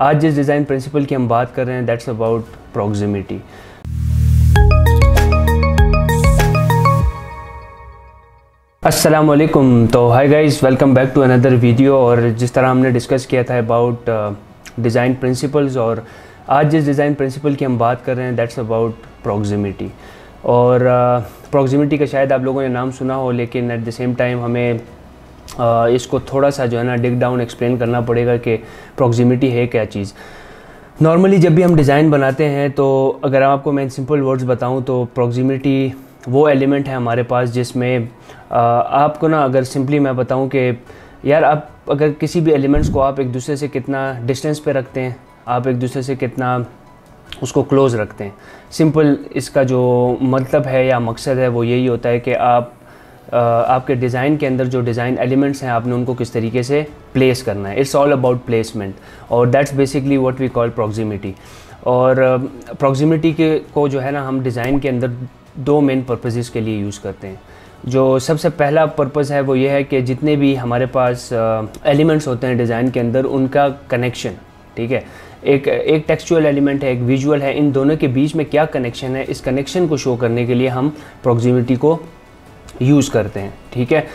आज जिस design principal की हम बात कर रहे हैं दैट्स अबाउट प्रॉक्सिमिटी असलकुम तो hi guys welcome back to another video और जिस तरह हमने डिस्कस किया था अबाउट डिज़ाइन प्रिंसिपल्स और आज जिस डिज़ाइन प्रिंसिपल की हम बात कर रहे हैं दैट्स अबाउट प्रॉक्सिमिटी और प्रॉक्सिमिटी uh, का शायद आप लोगों ने नाम सुना हो लेकिन एट द सेम टाइम हमें इसको थोड़ा सा जो है ना डिग डाउन एक्सप्लेन करना पड़ेगा कि प्रॉक्सिमिटी है क्या चीज़। नॉर्मली जब भी हम डिज़ाइन बनाते हैं तो अगर आपको मैं सिंपल वर्ड्स बताऊँ तो प्रॉक्सिमिटी वो एलिमेंट है हमारे पास जिसमें आपको ना अगर सिंपली मैं बताऊँ कि यार आप अगर किसी भी एलिमेंट्स को आप एक दूसरे से कितना डिस्टेंस पे रखते हैं, आप एक दूसरे से कितना उसको क्लोज़ रखते हैं। सिंपल इसका जो मतलब है या मकसद है वो यही होता है कि आप आपके डिज़ाइन के अंदर जो डिज़ाइन एलिमेंट्स हैं, आपने उनको किस तरीके से प्लेस करना है? इट्स ऑल अबाउट प्लेसमेंट और that's basically what we call proximity और प्रॉक्सिमिटी के, को जो है ना, हम डिज़ाइन के अंदर दो मेन पर्पजेज़ के लिए यूज़ करते हैं। जो सबसे पहला पर्पज़ है वो ये है कि जितने भी हमारे पास एलिमेंट्स होते हैं डिज़ाइन के अंदर, उनका कनेक्शन ठीक है? एक एक टेक्सचुअल एलिमेंट है, एक विजुअल है, इन दोनों के बीच में क्या कनेक्शन है, इस कनेक्शन को शो करने के लिए हम प्रॉक्सिमिटी को यूज़ करते हैं, ठीक है?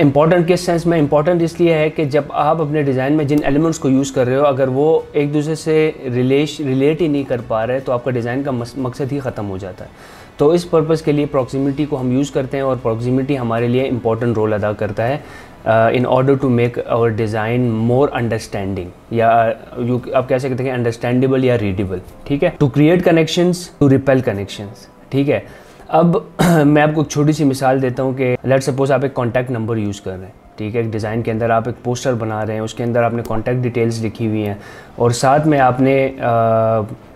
इंपॉर्टेंट किस सेंस में? इंपॉर्टेंट इसलिए है कि जब आप अपने डिज़ाइन में जिन एलिमेंट्स को यूज़ कर रहे हो, अगर वो एक दूसरे से रिलेश रिलेट ही नहीं कर पा रहे तो आपका डिज़ाइन का मकसद ही ख़त्म हो जाता है। तो इस पर्पज़ के लिए प्रॉक्सिमिटी को हम यूज़ करते हैं और प्रॉक्सिमिटी हमारे लिए इंपॉर्टेंट रोल अदा करता है in order to make our design more understanding या यू आप कह सकते हैं अंडरस्टैंडेबल या रीडेबल ठीक है? To create connections to repel connections ठीक है? अब मैं आपको एक छोटी सी मिसाल देता हूँ कि लेट सपोज़ आप एक कॉन्टैक्ट नंबर यूज़ कर रहे हैं, ठीक है? एक डिज़ाइन के अंदर आप एक पोस्टर बना रहे हैं, उसके अंदर आपने कॉन्टैक्ट डिटेल्स लिखी हुई हैं, और साथ में आपने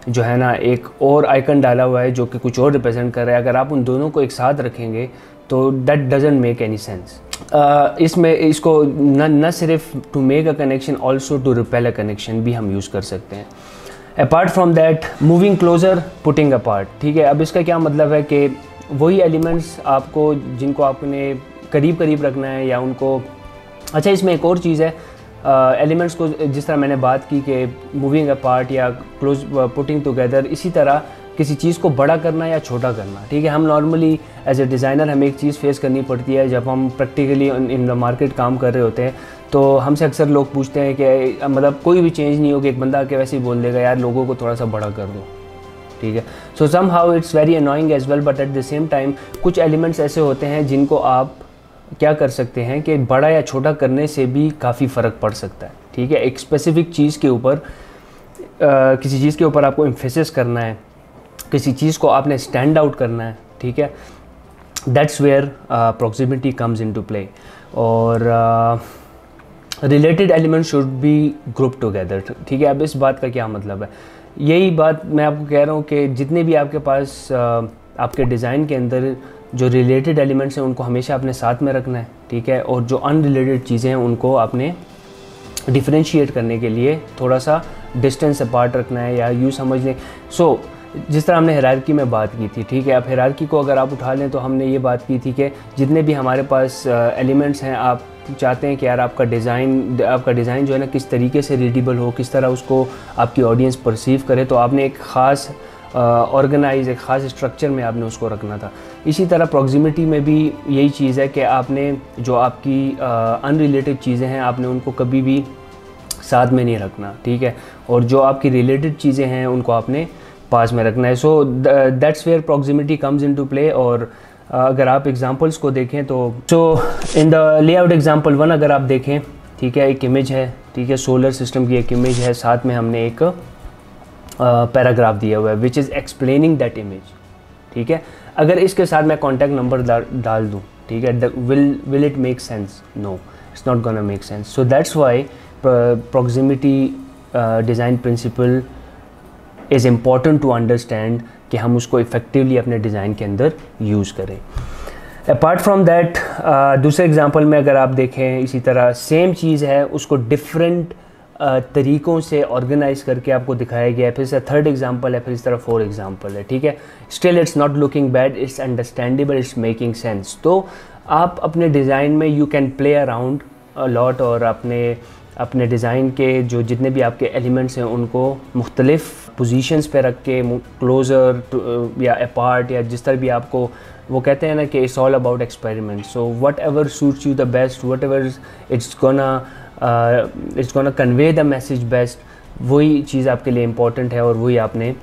जो है ना, एक और आइकन डाला हुआ है जो कि कुछ और रिप्रेजेंट कर रहा है। अगर आप उन दोनों को एक साथ रखेंगे तो that doesn't make any sense इसमें इसको न न सिर्फ़ to make a connection also to repel a connection भी हम यूज़ कर सकते हैं। Apart from that moving closer putting apart ठीक है? अब इसका क्या मतलब है कि वही एलिमेंट्स आपको जिनको आपने करीब करीब रखना है या उनको अच्छा इसमें एक और चीज़ है एलिमेंट्स को जिस तरह मैंने बात की कि मूविंग अपार्ट या क्लोज पुटिंग टुगेदर इसी तरह किसी चीज़ को बड़ा करना या छोटा करना। ठीक है? हम नॉर्मली एज ए डिज़ाइनर हमें एक चीज़ फेस करनी पड़ती है जब हम प्रैक्टिकली इन द मार्केट काम कर रहे होते हैं। तो हमसे अक्सर लोग पूछते हैं कि मतलब कोई भी चेंज नहीं हो कि एक बंदा आके वैसे ही बोल देगा, यार, लोगों को थोड़ा सा बड़ा कर दो। ठीक है? So somehow it's very annoying as well but at the same time कुछ एलिमेंट्स ऐसे होते हैं जिनको आप क्या कर सकते हैं कि बड़ा या छोटा करने से भी काफ़ी फ़र्क पड़ सकता है। ठीक है? एक स्पेसिफिक चीज़ के ऊपर किसी चीज़ के ऊपर आपको इम्फेसिस करना है, किसी चीज़ को आपने स्टैंड आउट करना है, ठीक है? That's where proximity comes in to play और related element should be group together. ठीक है अब इस बात का क्या मतलब है? यही बात मैं आपको कह रहा हूँ कि जितने भी आपके पास आपके डिज़ाइन के अंदर जो रिलेटेड एलिमेंट्स हैं उनको हमेशा अपने साथ में रखना है ठीक है? और जो अनरिलेटेड चीज़ें हैं उनको आपने डिफ्रेंशिएट करने के लिए थोड़ा सा डिस्टेंस अपार्ट रखना है या यूँ समझ लें सो so, जिस तरह हमने हेरारकी में बात की थी ठीक है? अब हेरारकी को अगर आप उठा लें तो हमने ये बात की थी कि जितने भी हमारे पास एलिमेंट्स हैं आप चाहते हैं कि यार आपका डिज़ाइन आपका डिज़ाइन जो है ना किस तरीके से रीडेबल हो, किस तरह उसको आपकी ऑडियंस परसीव करे तो आपने एक ख़ास ऑर्गेनाइज एक ख़ास स्ट्रक्चर में आपने उसको रखना था। इसी तरह प्रॉक्सिमिटी में भी यही चीज़ है कि आपने जो आपकी अनरिलेटेड चीज़ें हैं, आपने उनको कभी भी साथ में नहीं रखना, ठीक है? और जो आपकी रिलेटेड चीज़ें हैं, उनको आपने पास में रखना है। So that's where proximity comes in to play और अगर आप एग्जांपल्स को देखें तो so in the layout example one अगर आप देखें, ठीक है, एक इमेज है, ठीक है सोलर सिस्टम की एक इमेज है, साथ में हमने एक पैराग्राफ दिया हुआ है which is explaining that image ठीक है? अगर इसके साथ मैं कॉन्टैक्ट नंबर डाल दूँ, ठीक है will will it make sense no it's not gonna make sense so that's why proximity design principle is important to understand कि हम उसको इफ़ेक्टिवली अपने डिज़ाइन के अंदर यूज़ करें। अपार्ट फ्रॉम दैट दूसरे एग्जांपल में अगर आप देखें इसी तरह सेम चीज़ है उसको डिफरेंट uh, तरीक़ों से ऑर्गेनाइज करके आपको दिखाया गया है। फिर से थर्ड एग्जांपल है फिर इस तरह फोर एग्जांपल है ठीक है? Still it's not looking bad it's understandable it's making sense तो आप अपने डिज़ाइन में you can play around lot और अपने अपने डिज़ाइन के जो जितने भी आपके एलिमेंट्स हैं, उनको मुख्तलिफ़ पोजीशंस पे रख के क्लोज़र या अपार्ट या जिस तरह भी आपको, वो कहते हैं ना कि it's all about experiment so whatever suits you the best whatever it's gonna it's gonna convey the message best वही चीज़ आपके लिए इंपॉर्टेंट है और वही आपने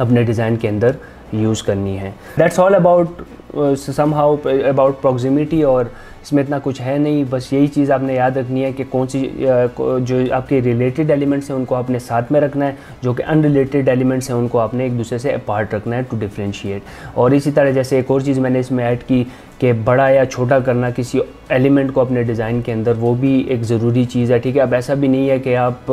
अपने डिज़ाइन के अंदर यूज़ करनी है। That's all about somehow about proximity और इसमें इतना कुछ है नहीं। बस यही चीज़ आपने याद रखनी है कि कौन सी जो आपके रिलेटेड एलिमेंट्स हैं, उनको आपने साथ में रखना है, जो कि अनरिलेटेड एलिमेंट्स हैं, उनको आपने एक दूसरे से अपार्ट रखना है टू डिफ्रेंशिएट और इसी तरह जैसे एक और चीज़ मैंने इसमें ऐड की कि बड़ा या छोटा करना किसी एलिमेंट को अपने डिज़ाइन के अंदर, वो भी एक ज़रूरी चीज़ है, ठीक है? अब ऐसा भी नहीं है कि आप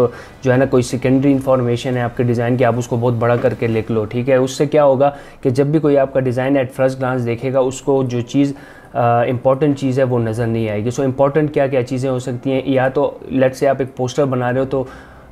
जो है ना, कोई सेकेंडरी इन्फॉर्मेशन है आपके डिज़ाइन की, आप उसको बहुत बड़ा करके लिख लो, ठीक है? उससे क्या होगा कि जब भी कोई आपका डिज़ाइन एट फ़र्स्ट ग्लांस देखेगा, उसको जो चीज़ इंपॉर्टेंट चीज़ है, वो नज़र नहीं आएगी। सो इंपॉर्टेंट क्या क्या चीज़ें हो सकती हैं? या तो लेट से आप एक पोस्टर बना रहे हो तो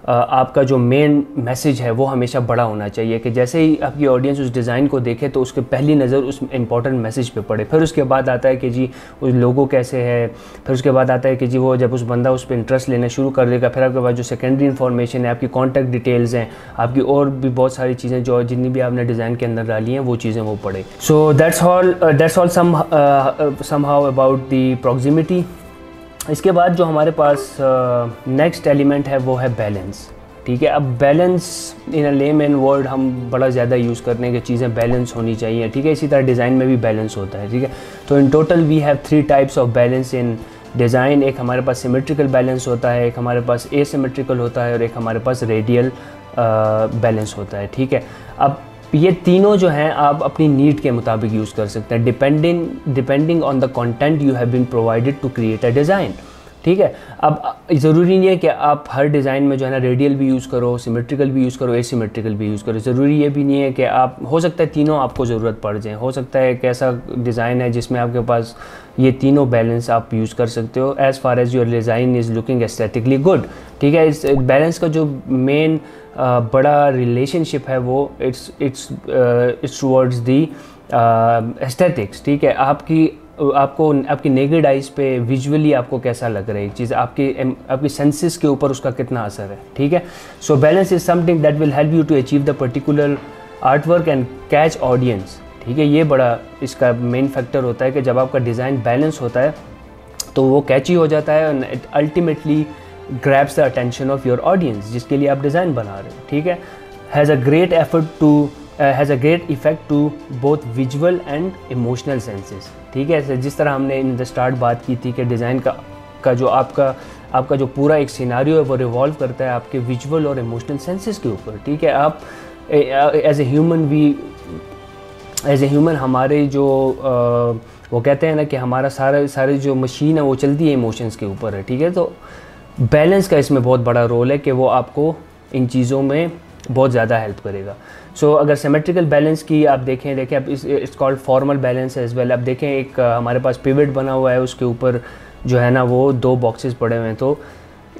आपका जो मेन मैसेज है, वो हमेशा बड़ा होना चाहिए कि जैसे ही आपकी ऑडियंस उस डिज़ाइन को देखे तो उसके पहली नज़र उस इंपॉर्टेंट मैसेज पे पड़े। फिर उसके बाद आता है कि जी उस लोगों कैसे है? फिर उसके बाद आता है कि जी, वो जब उस बंदा उस पर इंटरेस्ट लेना शुरू कर देगा, फिर आपके पास जो सेकेंडरी इन्फॉर्मेशन है, आपकी कॉन्टैक्ट डिटेल्स हैं, आपकी और भी बहुत सारी चीज़ें जो जितनी भी आपने डिज़ाइन के अंदर डाली हैं, वो चीज़ें वो पड़े। So that's all that's all somehow about the proximity इसके बाद जो हमारे पास नेक्स्ट एलिमेंट है, वो है बैलेंस ठीक है, अब balance in a layman word हम बड़ा ज़्यादा यूज़ करने की चीज़ें बैलेंस होनी चाहिए। ठीक है, इसी तरह डिज़ाइन में भी बैलेंस होता है, ठीक है। तो in total we have three types of balance in design एक हमारे पास सिमेट्रिकल बैलेंस होता है, एक हमारे पास एसिमेट्रिकल होता है और एक हमारे पास रेडियल बैलेंस होता है, ठीक है। अब ये तीनों जो हैं आप अपनी नीड के मुताबिक यूज़ कर सकते हैं। Depending depending on the content you have been provided to create a design ठीक है? अब ज़रूरी नहीं है कि आप हर डिज़ाइन में जो है ना रेडियल भी यूज़ करो सिमेट्रिकल भी यूज़ करो एसिमेट्रिकल भी यूज़ करो। ज़रूरी ये भी नहीं है कि आप, हो सकता है तीनों आपको ज़रूरत पड़ जाए। हो सकता है एक ऐसा डिज़ाइन है जिसमें आपके पास ये तीनों बैलेंस आप यूज़ कर सकते हो। As far as your design is looking aesthetically good ठीक है? इस बैलेंस का जो मेन बड़ा रिलेशनशिप है वो. It's it's it's towards the aesthetics ठीक है? आपकी, आपको, आपकी नेगेड आइज़ पे विजुअली आपको कैसा लग रहा है? चीज़, आपकी आपकी सेंसेस के ऊपर उसका कितना असर है, ठीक है? So balance is something that will help you to achieve the particular art work and catch audience ठीक है? ये बड़ा इसका मेन फैक्टर होता है कि जब आपका डिज़ाइन बैलेंस होता है तो वो कैची हो जाता है and ultimately grasps the attention of your audience जिसके लिए आप डिज़ाइन बना रहे हो ठीक है? Has a great effort to has a great effect to both visual and emotional senses ठीक है? जिस तरह हमने इन द स्टार्ट बात की थी कि डिज़ाइन का का जो आपका आपका जो पूरा एक सिनारियो है वो रिवॉल्व करता है आपके विजुअल और इमोशनल सेंसेस के ऊपर ठीक है? आप as a human we as a human हमारे जो uh, वो कहते हैं ना कि हमारा सारा सारी जो मशीन है वो चलती है इमोशंस के ऊपर है ठीक है? तो बैलेंस का इसमें बहुत बड़ा रोल है कि वो आपको इन चीज़ों में बहुत ज़्यादा हेल्प करेगा। सो so, अगर सिमेट्रिकल बैलेंस की आप देखें देखें अब इस it's called formal balance as well आप देखें एक हमारे पास पिवट बना हुआ है उसके ऊपर जो है ना वो दो बॉक्सेस पड़े हुए हैं। तो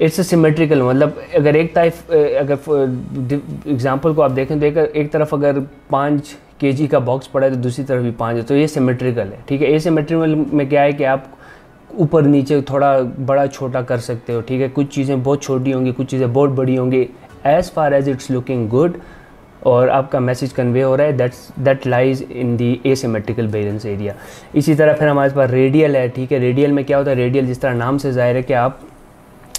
इट्स सिमेट्रिकल मतलब अगर एक टाइप अगर एग्जांपल को आप देखें तो एक, एक तरफ़ अगर पाँच के का बॉक्स पड़ा है तो दूसरी तरफ़ भी पाँच है तो ये सिमेट्रिकल है ठीक है? ए सिमेट्रिकल में क्या है कि आप ऊपर नीचे थोड़ा बड़ा, छोटा कर सकते हो, ठीक है? कुछ चीज़ें बहुत छोटी होंगी, कुछ चीज़ें बहुत बड़ी होंगी। As far as it's looking good और आपका मैसेज कन्वे हो रहा है that's that lies in the asymmetrical balance area इसी तरह फिर हमारे पास रेडियल है, ठीक है? रेडियल में क्या होता है? रेडियल जिस तरह नाम से ज़ाहिर है कि आप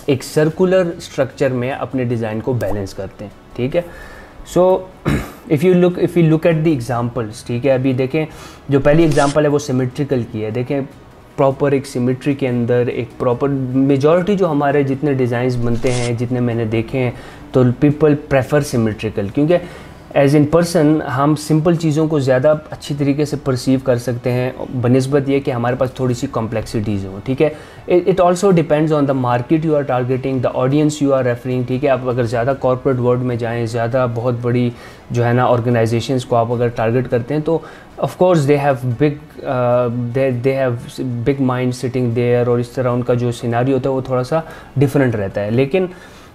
एक सर्कुलर स्ट्रक्चर में अपने डिज़ाइन को बैलेंस करते हैं, ठीक है? So if you look if you look at the examples ठीक है? अभी देखें, जो पहली एग्ज़ाम्पल है वो सिमेट्रिकल की है। देखें प्रॉपर एक सिमेट्री के अंदर, एक प्रॉपर मेजॉरिटी जो हमारे जितने डिज़ाइंस बनते हैं, जितने मैंने देखे हैं तो पीपल प्रेफर सिमेट्रिकल क्योंकि एज इन पर्सन हम सिंपल चीज़ों को ज़्यादा अच्छी तरीके से परसीव कर सकते हैं। बनस्बत ये कि हमारे पास थोड़ी सी कॉम्प्लेक्सिटीज़ हो, ठीक है? It also depends on the market you are targeting the audience you are referring ठीक है? आप अगर ज़्यादा कॉरपोरेट वर्ल्ड में जाएँ, ज़्यादा बहुत बड़ी जो है ना ऑर्गेनाइजेशंस को आप अगर टारगेट करते हैं तो of course they have big they have big mind sitting there और इस तरह उनका जो सिनारी होता है, वो थोड़ा सा डिफरेंट रहता है। लेकिन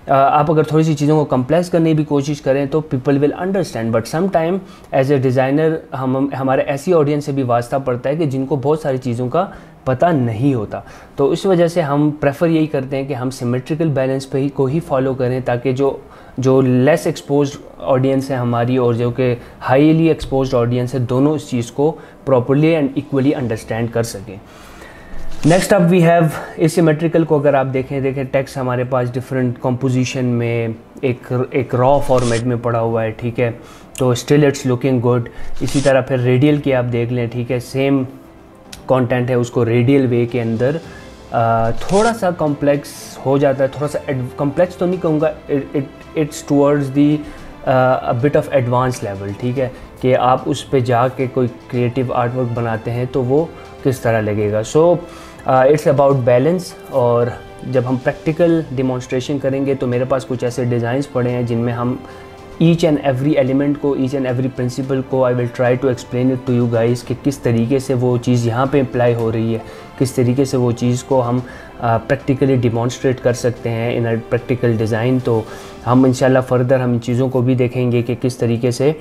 आप अगर थोड़ी सी चीज़ों को कम्प्लेक्स करने की कोशिश करें तो people will understand but some time as a designer हम, हमारे ऐसी ऑडियंस से भी वास्ता पड़ता है कि जिनको बहुत सारी चीज़ों का पता नहीं होता। तो इस वजह से हम प्रेफर यही करते हैं कि हम सिमेट्रिकल बैलेंस पे ही को ही फॉलो करें, ताकि जो जो लेस एक्सपोज ऑडियंस है हमारी और जो कि हाईली एक्सपोज ऑडियंस है, दोनों इस चीज़ को प्रॉपरली एंड इक्वली अंडरस्टैंड कर सकें। Next up we have asymmetrical को अगर आप देखें देखें टेक्स्ट हमारे पास डिफरेंट कॉम्पोजिशन में एक एक रॉ फॉर्मेट में पड़ा हुआ है ठीक है? तो स्टिल इट्स लुकिंग गुड इसी तरह फिर रेडियल की आप देख लें ठीक है? सेम कंटेंट है उसको रेडियल वे के अंदर। आ, थोड़ा सा कॉम्प्लेक्स हो जाता है थोड़ा सा कॉम्प्लेक्स तो नहीं कहूँगा it it's towards the bit of advance level ठीक है? कि आप उस पर जाके कोई क्रिएटिव आर्ट वर्क बनाते हैं तो वो किस तरह लगेगा? सो इट्स अबाउट बैलेंस और जब हम प्रैक्टिकल डिमॉन्स्ट्रेशन करेंगे तो मेरे पास कुछ ऐसे डिज़ाइंस पड़े हैं जिनमें हम ईच एंड एवरी एलिमेंट को ईच एंड एवरी प्रिंसिपल को I will try to explain it to you guys कि किस तरीके से वो चीज़ यहाँ पे अप्लाई हो रही है। किस तरीके से वो चीज़ को हम प्रैक्टिकली uh, डिमॉन्स्ट्रेट कर सकते हैं इन प्रैक्टिकल डिज़ाइन तो हम इंशाल्लाह फर्दर हम इन चीज़ों को भी देखेंगे कि किस तरीके से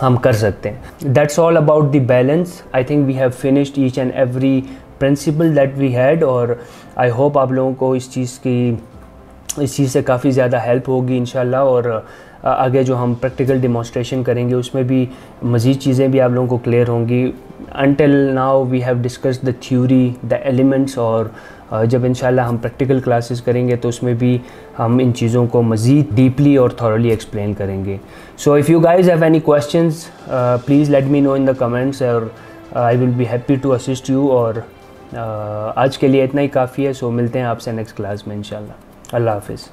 हम कर सकते हैं। That's all about the balance I think we have finished each and every principle that we had और आई होप आप लोगों को इस चीज़ की, इस चीज़ से काफ़ी ज़्यादा हेल्प होगी इन और आगे जो हम प्रैक्टिकल डिमॉन्स्ट्रेशन करेंगे उसमें भी मज़ीद चीज़ें भी आप लोगों को क्लियर होंगी। Until now we have discuss the theory the elements और जब इन हम प्रैक्टिकल क्लासेस करेंगे तो उसमें भी हम इन चीज़ों को मज़ीद डीपली और थॉरली एक्सप्लेन करेंगे। So if you guys have any question please let me know in the comments और I will be happy to assist you और आज के लिए इतना ही काफ़ी है, सो मिलते हैं आपसे नेक्स्ट क्लास में इन अल्लाह हाफिज़।